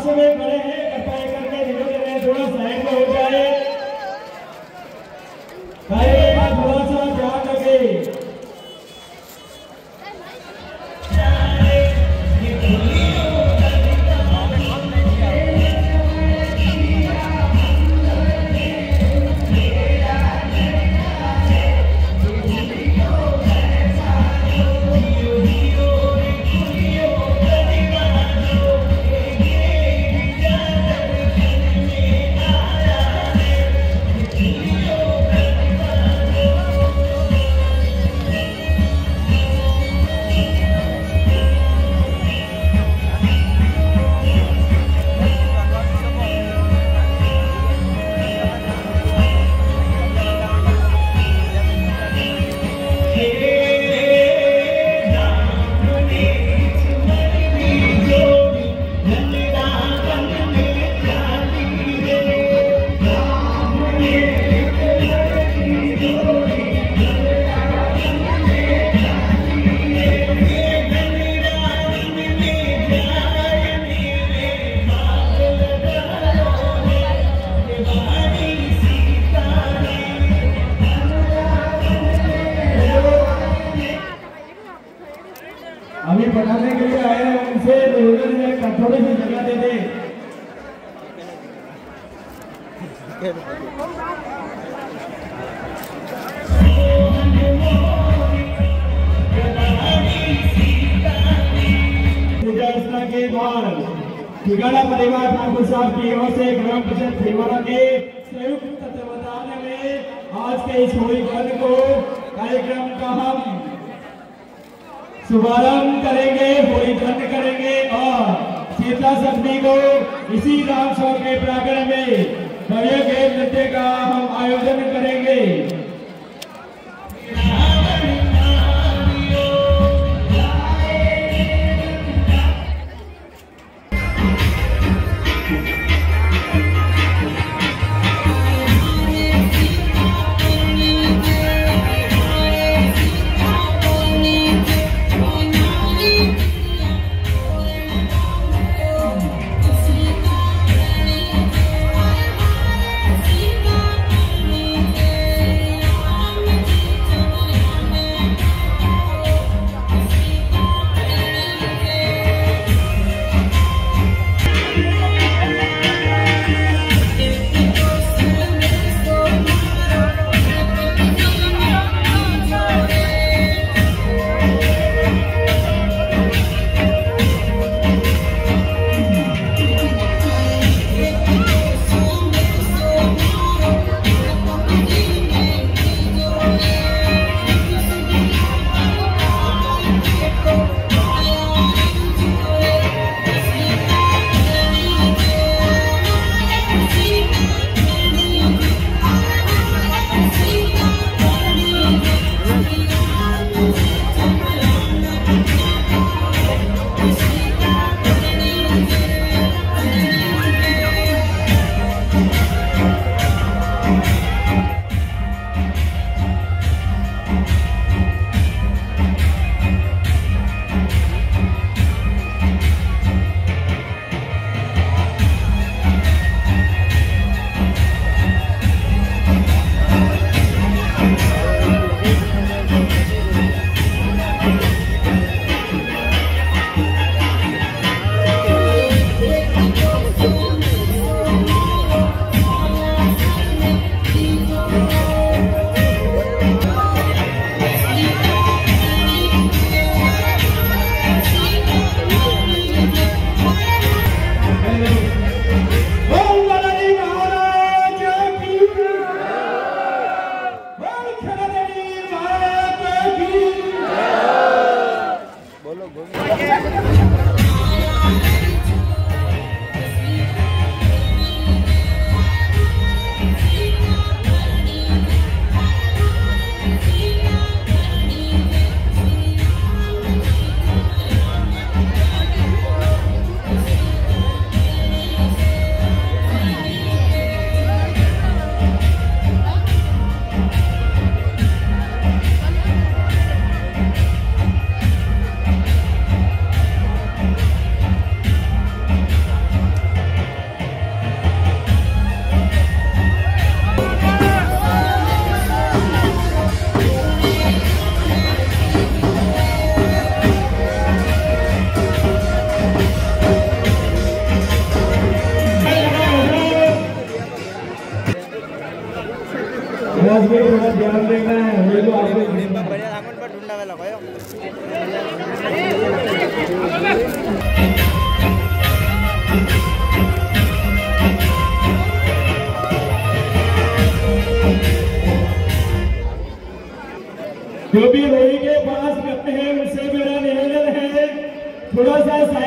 Você vem, galera. अभी पढ़ाने के लिए आए हैं, उनसे निवेदन है सी जगह दे दें। के परिवार ठाकुर साहब की ओर से ग्राम पंचायत के संयुक्त तत्वावधान में आज के इस होली को कार्यक्रम का हम शुभारंभ करेंगे, होली खंड करेंगे और सीता सप्तमी को इसी राम के प्रांगण में भव्य खेल नृत्य का हम आयोजन करेंगे।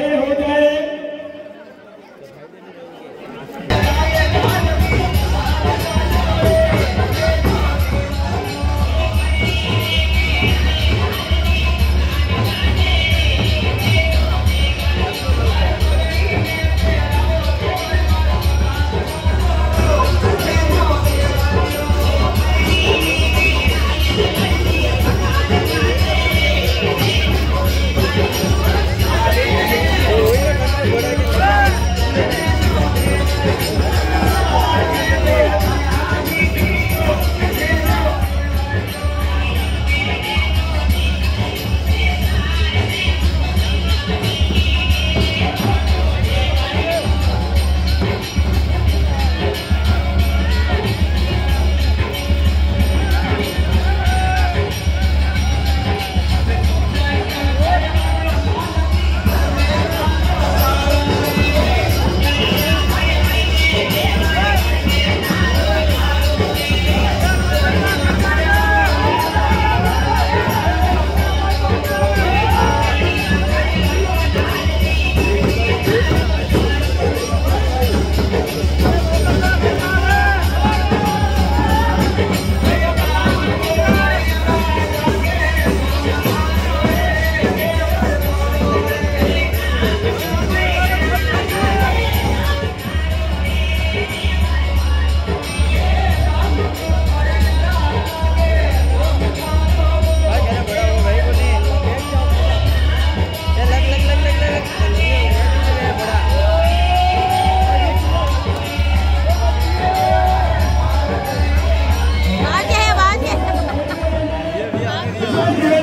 खड़े हो जाए Obrigado.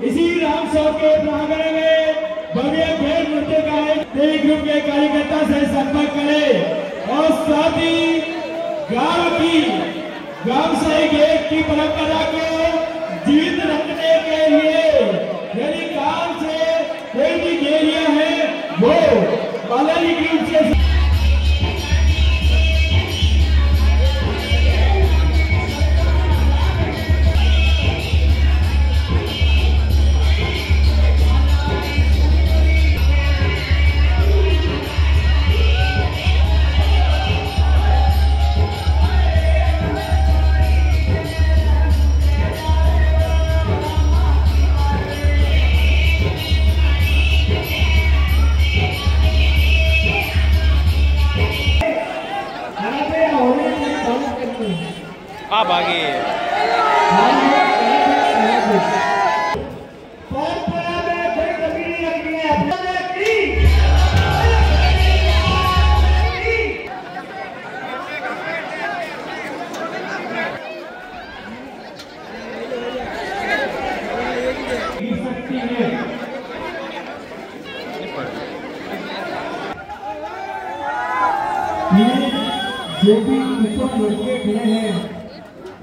इसी राम सौ के प्रांगण में भव्य खेल नृत्य का एक ग्रुप के कार्यकर्ता से संपर्क करें। और साथ ही गाँव की, गाँव से एक की परंपरा को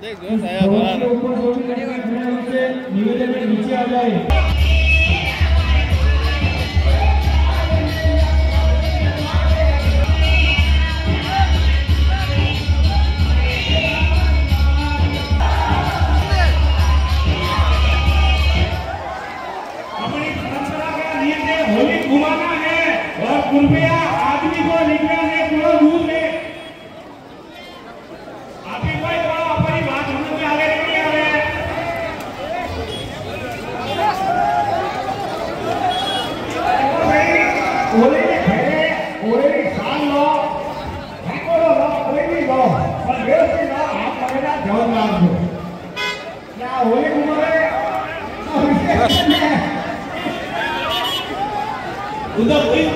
देख जो साया निवेदन में नीचे आ जाए। Não tem